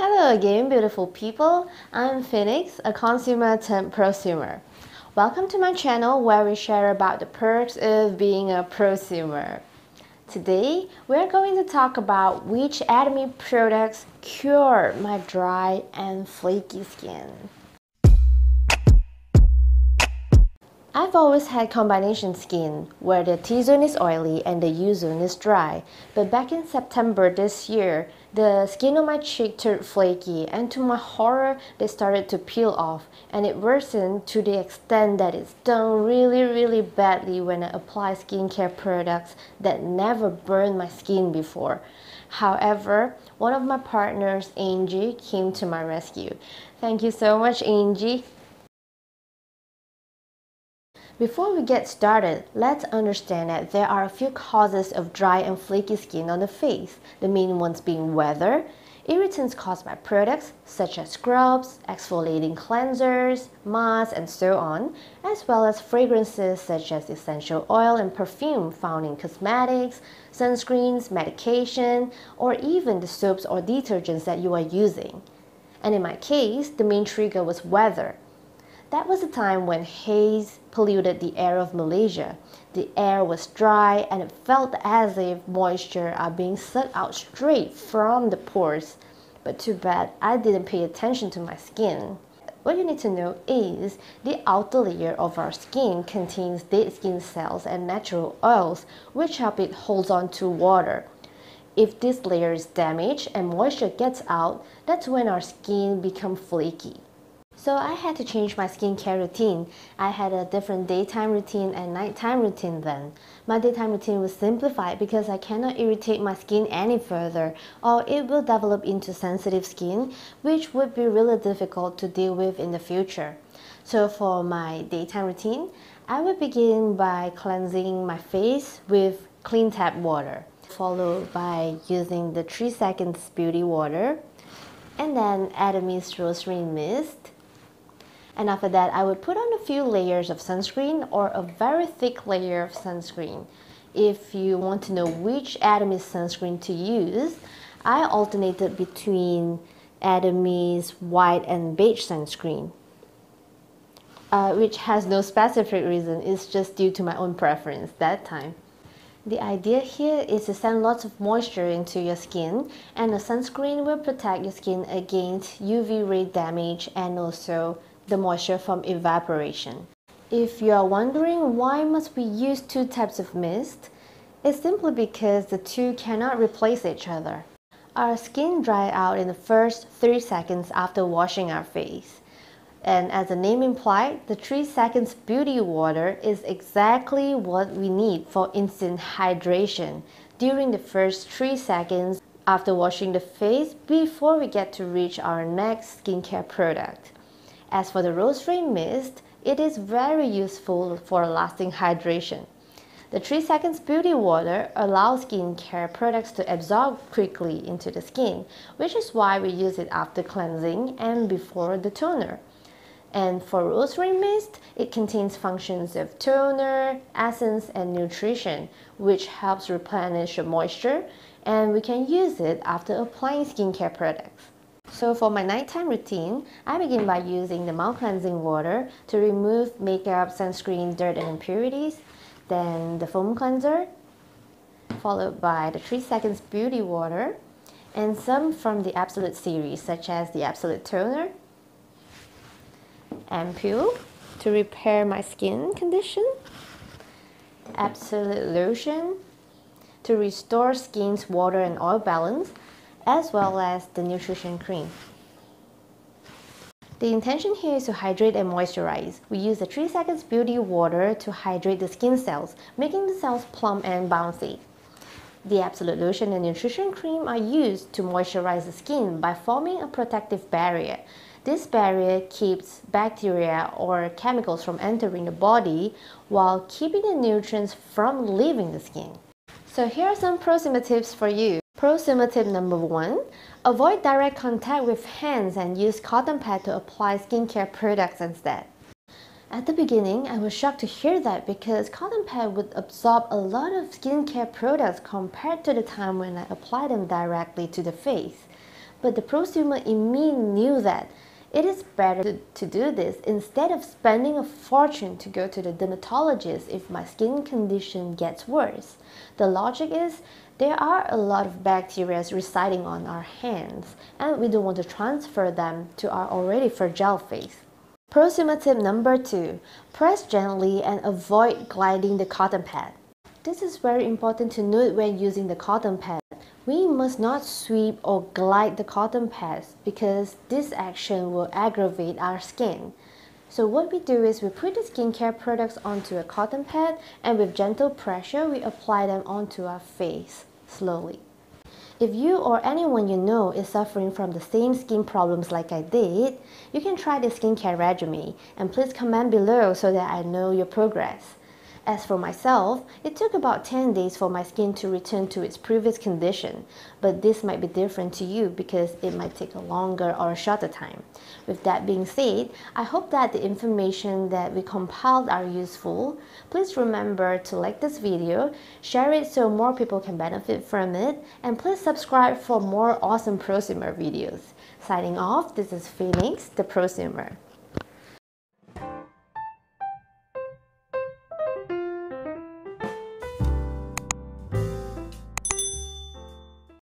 Hello again, beautiful people. I'm Finics, a consumer turned prosumer. Welcome to my channel where we share about the perks of being a prosumer. Today, we're going to talk about which Atomy products cure my dry and flaky skin. I've always had combination skin, where the T-zone is oily and the U-zone is dry. But back in September this year, the skin on my cheek turned flaky and to my horror, they started to peel off and it worsened to the extent that it's done really really badly when I apply skincare products that never burned my skin before. However, one of my partners, Angie, came to my rescue. Thank you so much, Angie. Before we get started, let's understand that there are a few causes of dry and flaky skin on the face, the main ones being weather, irritants caused by products such as scrubs, exfoliating cleansers, masks, and so on, as well as fragrances such as essential oil and perfume found in cosmetics, sunscreens, medication, or even the soaps or detergents that you are using. And in my case, the main trigger was weather. That was a time when haze polluted the air of Malaysia. The air was dry and it felt as if moisture are being sucked out straight from the pores. But too bad I didn't pay attention to my skin. What you need to know is the outer layer of our skin contains dead skin cells and natural oils which help it hold on to water. If this layer is damaged and moisture gets out, that's when our skin becomes flaky. So I had to change my skincare routine. I had a different daytime routine and nighttime routine then. My daytime routine was simplified because I cannot irritate my skin any further or it will develop into sensitive skin which would be really difficult to deal with in the future. So for my daytime routine, I would begin by cleansing my face with clean tap water followed by using the 3 seconds beauty water and then add a Atomy's Rosary Mist and after that, I would put on a few layers of sunscreen or a very thick layer of sunscreen. If you want to know which Atomy's sunscreen to use, I alternated between Atomy's white and beige sunscreen. Uh, which has no specific reason, it's just due to my own preference that time. The idea here is to send lots of moisture into your skin and the sunscreen will protect your skin against UV ray damage and also the moisture from evaporation. If you are wondering why must we use two types of mist, it's simply because the two cannot replace each other. Our skin dry out in the first 3 seconds after washing our face. And as the name implied, the 3 seconds beauty water is exactly what we need for instant hydration during the first 3 seconds after washing the face before we get to reach our next skincare product. As for the rosary mist, it is very useful for lasting hydration. The 3 seconds beauty water allows skincare products to absorb quickly into the skin, which is why we use it after cleansing and before the toner. And for rosary mist, it contains functions of toner, essence, and nutrition, which helps replenish moisture, and we can use it after applying skincare products. So for my nighttime routine, I begin by using the mouth cleansing water to remove makeup, sunscreen, dirt and impurities, then the foam cleanser, followed by the 3 seconds beauty water, and some from the Absolute series such as the Absolute Toner, Ampoule to repair my skin condition, Absolute Lotion to restore skin's water and oil balance, as well as the nutrition cream. The intention here is to hydrate and moisturize. We use the 3 seconds beauty water to hydrate the skin cells, making the cells plump and bouncy. The Absolute Lotion and Nutrition Cream are used to moisturize the skin by forming a protective barrier. This barrier keeps bacteria or chemicals from entering the body while keeping the nutrients from leaving the skin. So here are some prosumer tips for you. Prosumer tip number one, avoid direct contact with hands and use cotton pad to apply skincare products instead. At the beginning, I was shocked to hear that because cotton pad would absorb a lot of skincare products compared to the time when I applied them directly to the face. But the prosumer in me knew that it is better to, to, do this instead of spending a fortune to go to the dermatologist if my skin condition gets worse. The logic is there are a lot of bacteria residing on our hands and we don't want to transfer them to our already fragile face. Prosumer tip number two, press gently and avoid gliding the cotton pad. This is very important to note when using the cotton pad. We must not sweep or glide the cotton pads because this action will aggravate our skin. So what we do is we put the skincare products onto a cotton pad and with gentle pressure we apply them onto our face slowly. If you or anyone you know is suffering from the same skin problems like I did, you can try the skincare regimen and please comment below so that I know your progress. As for myself, it took about 10 days for my skin to return to its previous condition, but this might be different to you because it might take a longer or a shorter time. With that being said, I hope that the information that we compiled are useful. Please remember to like this video, share it so more people can benefit from it, and please subscribe for more awesome prosumer videos. Signing off, this is Finics, the prosumer.